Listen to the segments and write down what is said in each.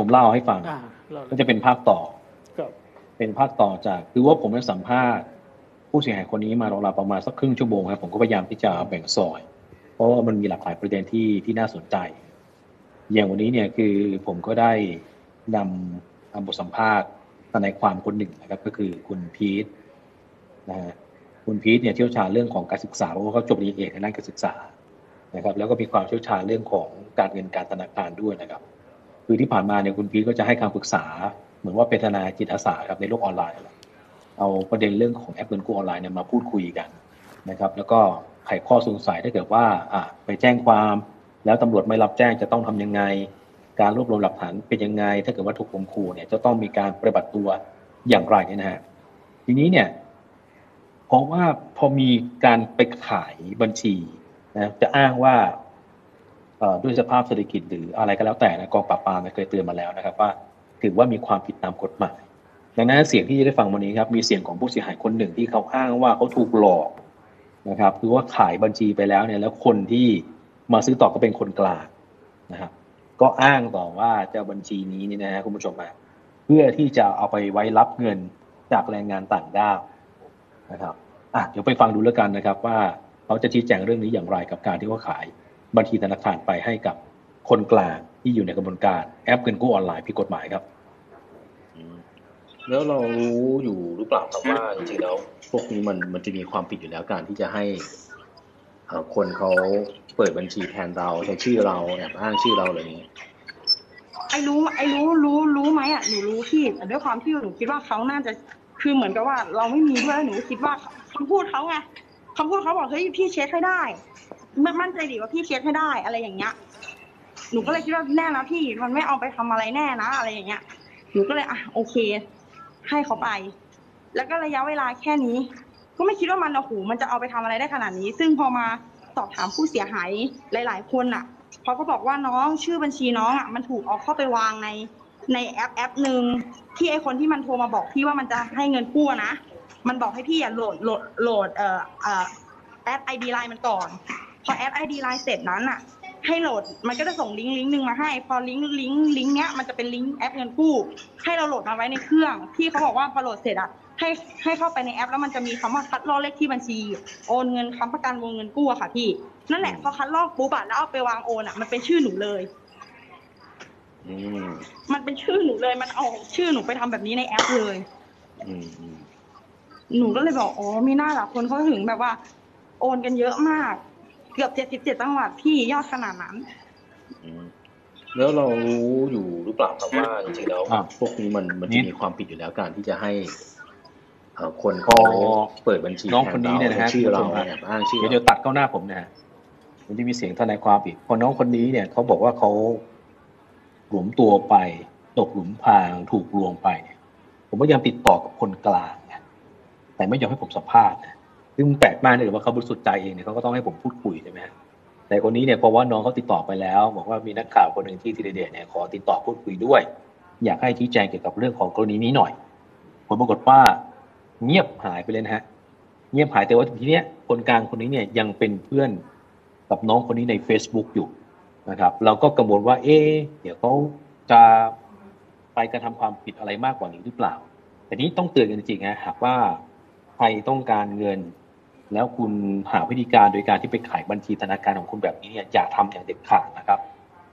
ผมเล่าให้ฟังอ่าเราก็จะเป็นภาคต่อครับเป็นภาคต่อจากคือว่าผมได้สัมภาษณ์ ผู้เสียหายคนนี้มาราวๆประมาณสักครึ่งชั่วโมงครับผมก็พยายามที่จะแบ่งซอย เพราะว่ามันมีหลากหลายประเด็นที่ที่น่าสนใจ อย่างวันนี้เนี่ยคือผมก็ได้นำนำบทสัมภาษณ์ทนายความคนหนึ่งนะครับ ก็คือคุณพีทนะฮะคุณพีทเนี่ยเชี่ยวชาญเรื่องของการศึกษาเพราะว่าเขาจบปริญญาเอกในด้านการศึกษานะครับ แล้วก็มีความเชี่ยวชาญเรื่องของการเงินการธนาคารด้วยนะครับ คือที่ผ่านมาเนี่ยคุณพีทก็จะให้คำปรึกษา เหมือนว่าเป็นทนายจิตอาสาครับในโลกออนไลน์ เอาประเด็นเรื่องของแอปเงินกู้ออนไลน์เนี่ยมาพูดคุยกันนะครับ แล้วก็ไขข้อสงสัยถ้าเกิดว่าอะไปแจ้งความ แล้วตำรวจไม่รับแจ้งจะต้องทำยังไง การรวบรวมหลักฐานเป็นยังไง ถ้าเกิดว่าถูกข่มขู่เนี่ยจะต้องมีการปฏิบัติตัวอย่างไรเนี่ยนะฮะทีนี้เนี่ยเพราะว่าพอมีการไปขายบัญชีนะจะอ้างว่า ด้วยสภาพเศรษฐกิจหรืออะไรก็แล้วแต่นะกองปราบปรามเคยเตือนมาแล้วนะครับว่าถือว่ามีความผิดตามกฎหมายดังนั้นเสียงที่จะได้ฟังวันนี้ครับมีเสียงของผู้เสียหายคนหนึ่งที่เขาอ้างว่าเขาถูกหลอกนะครับคือว่าขายบัญชีไปแล้วเนี่ยแล้วคนที่มาซื้อต่อก็เป็นคนกลางนะครับก็อ้างต่อว่าเจ้าบัญชีนี้นี่นะฮะคุณผู้ชมอะเพื่อที่จะเอาไปไว้รับเงินจากแรงงานต่างด้าวนะครับอะเดี๋ยวไปฟังดูแล้วกันนะครับ ว่าเขาจะชี้แจงเรื่องนี้อย่างไรกับการที่ว่าขาย บัญชีธนาคารไปให้กับคนกลางที่อยู่ในกระบวนการแอปเงินกู้ออนไลน์ผิดกฎหมายครับ แล้วเรารู้อยู่หรือเปล่าครับว่าจริงๆแล้วพวกนี้มันมันจะมีความผิดอยู่แล้วการที่จะให้เอ่อคนเขาเปิดบัญชีแทนเราใช้ชื่อเราแอบอ้างชื่อเราอะไรอย่างเงี้ยไอ้รู้ไอ้รู้รู้รู้ไหมอะหนูรู้พี่แต่ด้วยความที่หนูคิดว่าเขาน่าจะคือเหมือนกับว่าเราไม่มีด้วยแล้วหนูคิดว่าคำพูดเขาไงคำพูดเขาบอกเฮ้ยพี่เช็คให้ได้ มั่นมั่นใจดีว่าพี่เช็คให้ได้อะไรอย่างเงี้ย หนูก็เลยคิดว่าแน่นะพี่มันไม่เอาไปทำอะไรแน่นะอะไรอย่างเงี้ย หนูก็เลยอะโอเค ให้เขาไป แล้วก็ระยะเวลาแค่นี้ ก็ไม่คิดว่ามันโอ้โหมันจะเอาไปทำอะไรได้ขนาดนี้ ซึ่งพอมาสอบถามผู้เสียหายหลาย ๆ คนอะเขาก็บอกว่าน้องชื่อบัญชีน้องอะมันถูกเอาเข้าไปวางในในแอปแอปหนึ่งที่ไอคนที่มันโทรมาบอกพี่ว่ามันจะให้เงินกู้นะ มันบอกให้พี่อะโหลดโหลดโหลดเอ่อเอ่อแอปไอดีไลน์มันก่อน พอแอปไอดีไลน์เสร็จนั้นอะ ให้โหลดมันก็จะส่งลิงก์ลิงก์หนึ่งมาให้ พอลิงก์ลิงก์ลิงก์เนี้ยมันจะเป็นลิงก์แอปเงินกู้ให้เราโหลดมาไว้ในเครื่องพี่เขาบอกว่าพอโหลดเสร็จอะให้ให้เข้าไปในแอป แล้วมันจะมีคำว่าคัดลอกเลขที่บัญชี โอนเงินค้ำประกันวงเงินกู้อะค่ะพี่ นั่นแหละพอคัดลอกปุ๊บอะแล้วเอาไปวางโอนอะมันเป็นชื่อหนูเลยอืมมันเป็นชื่อหนูเลย มันเอาชื่อหนูไปทำแบบนี้ในแอปเลยอืมอืมหนูก็เลยบอกอ๋อมีหน้าละคนเขาถึงแบบว่า โอนกันเยอะมาก เกือบเจ็ดสิบเจ็ดจังหวัดพี่ยอดขนาดนั้น อืมแล้วเรารู้อยู่หรือเปล่าครับว่าจริงๆแล้วครับพวกนี้มันมันนี่จะมีความผิดอยู่แล้วการที่จะให้เอ่อคนเขาอ๋อเปิดบัญชีน้องคนนี้เนี่ยนะฮะใช้ชื่อเราคุณผู้ชมฮะแอบอ้างชื่อเดี๋ยวเราเดี๋ยวตัดเข้าหน้าผมนะฮะมันจะมีเสียงทนายความอีกพอน้องคนนี้เนี่ยเขาบอกว่าเขาหลวมตัวไป ตกหลุมพรางถูกลวงไปเนี่ยผมพยายามติดต่อกับคนกลางนะแต่ไม่ยอมให้ผมสัมภาษณ์นะ ซึ่งมันแปลกมากเลยว่าเขาบริสุทธิ์ใจเองเนี่ยเขาก็ต้องให้ผมพูดคุยใช่ไหมแต่คนนี้เนี่ยเพราะว่าน้องเขาติดต่อไปแล้ว บอกว่ามีนักข่าวคนหนึ่งที่ทีเดเนี่ยขอติดต่อพูดคุยด้วย อยากให้ชี้แจงเกี่ยวกับเรื่องของกรณีนี้หน่อย ผลปรากฏว่า เงียบหายไปเลยนะฮะ เงียบหายแต่ว่าทีเนี้ยคนกลางคนนี้เนี่ยยังเป็นเพื่อนกับน้องคนนี้ใน Facebook อยู่นะครับ เราก็กังวลว่า เอ๊เดี๋ยวเขาจะไปกระทำความผิดอะไรมากกว่านี้หรือเปล่า แต่นี้ต้องเตือนกันจริงๆนะหากว่าใครต้องการเงิน แล้วคุณหาวิธีการโดยการที่ไปขายบัญชีธนาคารของคุณแบบนี้เนี่ยอย่าทำอย่างเด็ดขาดนะครับ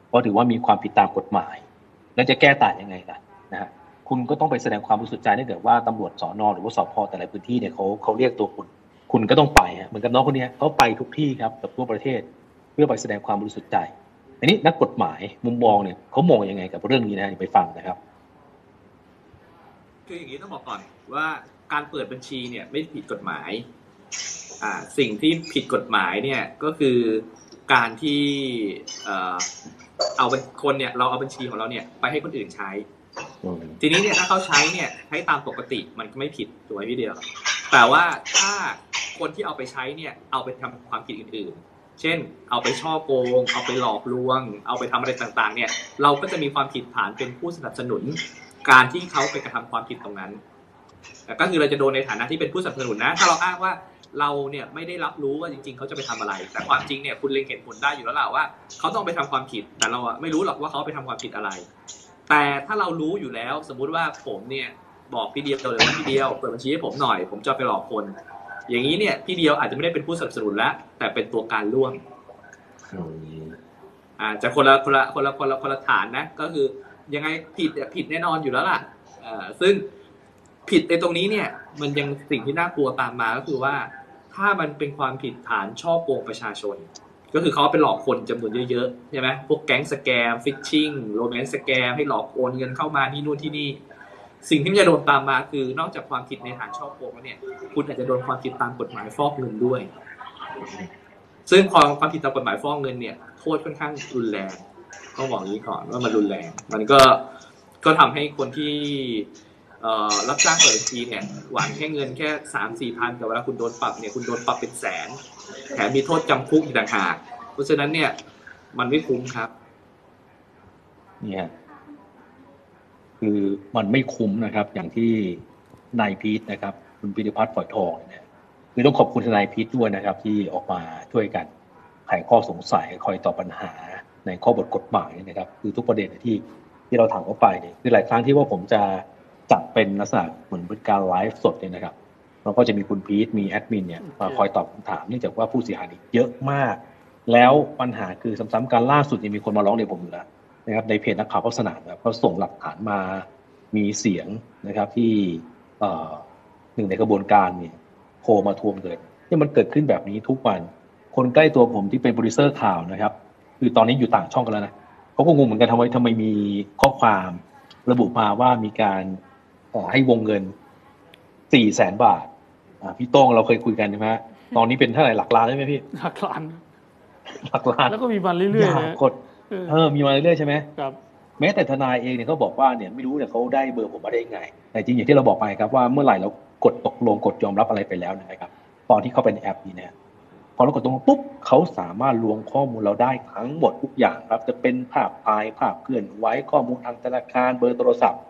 เพราะถือว่ามีความผิดตามกฎหมาย แล้วจะแก้ต่างยังไงล่ะนะฮะคุณก็ต้องไปแสดงความบริสุทธิ์ใจถ้าเกิดว่าตำรวจสอนอหรือว่าสพแต่ละพื้นที่เนี่ยเขาเขาเรียกตัวคุณ คุณก็ต้องไปฮะเหมือนกับน้องคนนี้เขาไปทุกที่ครับกับทั่วประเทศ เพื่อไปแสดงความบริสุทธิ์ใจอันนี้นักกฎหมายมุมมองเนี่ยเขามองยังไงกับเรื่องนี้นะฮะไปฟังนะครับคืออย่างนี้ต้องบอกก่อนว่าการเปิดบัญชีเนี่ยไม่ผิดกฎหมาย สิ่งที่ผิดกฎหมายเนี่ยก็คือการที่เอ่อเอาบัญคนเนี่ยเราเอาบัญชีของเราเนี่ยไปให้คนอื่นใช้อืมทีนี้เนี่ยถ้าเขาใช้เนี่ยใช้ตามปกติมันก็ไม่ผิดถูกไหมพี่เดียว แต่ว่าถ้าคนที่เอาไปใช้เนี่ยเอาไปทำความผิดอื่นๆ เช่น เอาไปช่อโกง เอาไปหลอกลวง เอาไปทำอะไรต่างๆ เนี่ยเราก็จะมีความผิดฐานเป็นผู้สนับสนุน การที่เขาไปกระทำความผิดตรงนั้นแต่ก็คือเราจะโดนในฐานะที่เป็นผู้สนับสนุนนะ ถ้าเราอ้างว่า เราเนี่ยไม่ได้รับรู้ว่าจริง ๆ เขาจะไปทำอะไร แต่ความจริงเนี่ยคุณเล็งเห็นผลได้อยู่แล้วล่ะว่าเขาต้องไปทำความผิด แต่เราอะไม่รู้หรอกว่าเขาไปทำความผิดอะไร แต่ถ้าเรารู้อยู่แล้ว สมมุติว่าผมเนี่ยบอกพี่เดียวเลยว่าพี่เดียวเปิดบัญชีให้ผมหน่อย ผมจะไปหลอกคน อย่างนี้เนี่ยพี่เดียวอาจจะไม่ได้เป็นผู้สนับสนุนแล้วแต่เป็นตัวการร่วมอาจะคนละคนละคนละคนละคนละฐานนะ ก็คือยังไงผิดเนี่ยผิดแน่นอนอยู่แล้วล่ะซึ่งผิดในตรงนี้เนี่ย มันยังสิ่งที่น่ากลัวตามมาก็คือว่า ถ้ามันเป็นความผิดฐานช่อโกงประชาชน ก็คือเขาไปหลอกคนจำนวนเยอะๆใช่ไหมพวกแก๊งสแกมฟิชชิงโรแมนต์สแกมให้หลอกโอนเงินเข้ามาที่นู่นที่นี่ สิ่งที่มันจะโดนตามมาคือนอกจากความผิดในฐานช่อโกงแล้วเนี่ย คุณอาจจะโดนความผิดตามกฎหมายฟอกเงินด้วย ซึ่งความความผิดตามกฎหมายฟอกเงินเนี่ยโทษค่อนข้างรุนแรงต้องบอกอย่างนี้ก่อนว่ามันรุนแรง มันก็ก็ทำให้คนที่ รับจ้างเปิดบัญชีเนี่ยหวังแค่เงินแค่สามสี่พันแต่เวลาคุณโดนปรับเนี่ยคุณโดนปรับเป็นแสนแถมมีโทษจำคุกอีกต่างหากเพราะฉะนั้นเนี่ยมันไม่คุ้มครับ เนี่ย คือมันไม่คุ้มนะครับ อย่างที่นายพีทนะครับ คุณพิธิพัฒน์ฝอยทองเนี่ยคือต้องขอบคุณทนายพีทด้วยนะครับ ที่ออกมาช่วยกันไขข้อสงสัยคอยตอบปัญหาในข้อบทกฎหมายนะครับ คือทุกประเด็นที่ที่เราถามเข้าไปเนี่ยคือหลายครั้งที่ว่าผมจะ จัดเป็นลักษณะเหมือนเป็นการไลฟ์สดเนี่ยนะครับเราก็จะมีคุณพีทมีแอดมินเนี่ยมาคอยตอบคำถามเนื่องจากว่าผู้เสียหายเนี่ยเยอะมาก แล้วปัญหาคือซ้ำๆการล่าสุดยังมีคนมาร้องเรียนผมอยู่แล้วนะครับในเพจนักข่าวพัฒนานะครับเขาส่งหลักฐานมามีเสียงนะครับที่เอ่อหนึ่งในกระบวนการเนี่ยโทรมาทวงเงินที่มันเกิดขึ้นแบบนี้ทุกวัน คนใกล้ตัวผมที่เป็นโปรดิวเซอร์ข่าวนะครับ คือตอนนี้อยู่ต่างช่องกันแล้วนะเขาก็งงเหมือนกันทำไมทำไมมีข้อความระบุมาว่ามีการเอ่อ ให้วงเงินสี่แสนบาทอ่าพี่โต้งเราเคยคุยกันใช่ไหมฮะตอนนี้เป็นเท่าไหร่หลักล้านได้ไหมพี่หลักล้านหลักล้านแล้วก็มีวันเรื่อยๆอย่านะกดเออเออมีมาเรื่อยๆใช่ไหมครับแม้แต่ทนายเองเนี่ยเขาบอกว่าเนี่ยไม่รู้เนี่ยเขาได้เบอร์ผมมาได้ยังไง แต่จริงอย่างที่เราบอกไปครับว่าเมื่อไหร่เรากดตกลงกดยอมรับอะไรไปแล้วเนยนะครับ ตอนที่เข้าไปในแอปนี้เนี่ยพอเรากดตรงปุ๊บเขาสามารถลวงข้อมูลเราได้ทั้งหมดทุกอย่างครับ จะเป็นภาพถ่ายภาพเคลื่อนไหวข้อมูลทางธนาคารเบอร์โทรศัพท์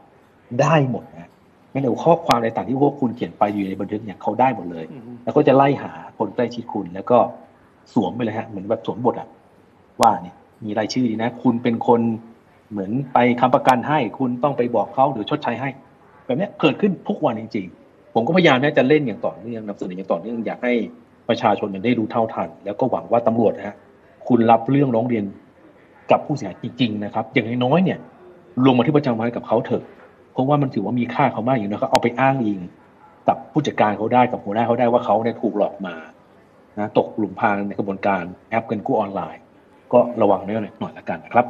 ได้หมดนะไม่แต่ข้อความอะไรต่างที่พวกคุณเขียนไปอยู่ในบันทึกเนี่ยเขาได้หมดเลยอืมแล้วก็จะไล่หาคนใกล้ชิดคุณ แล้วก็สวมไปเลยฮะเหมือนแบบสวมบทอะว่าเนี่ยมีรายชื่อนะ คุณเป็นคนเหมือนไปค้ำประกันให้ คุณต้องไปบอกเขาหรือชดใช้ให้ แบบเนี้ยเกิดขึ้นทุกวันจริง ๆ ผมก็พยายามที่จะเล่นอย่างต่อเนื่องนำเสนออย่างต่อเนื่องอยากให้ประชาชนเนี่ยได้รู้เท่าทัน แล้วก็หวังว่าตำรวจนะฮะคุณรับเรื่องร้องเรียนกับผู้เสียหายจริง ๆ นะครับ อย่างน้อยๆเนี่ย ลงมาที่ประจำวันกับเขาเถอะ เพราะว่ามันถือว่ามีค่าเขามากอยู่นะครับเอาไปอ้างอิงกับผู้จัดการเขาได้กับหัวหน้าเขาได้ว่าเขาเนี่ยถูกหลอกมานะตกหลุมพรางในกระบวนการแอปเงินกู้ออนไลน์ ก็ระวังเรื่อยหน่อยละกันนะครับ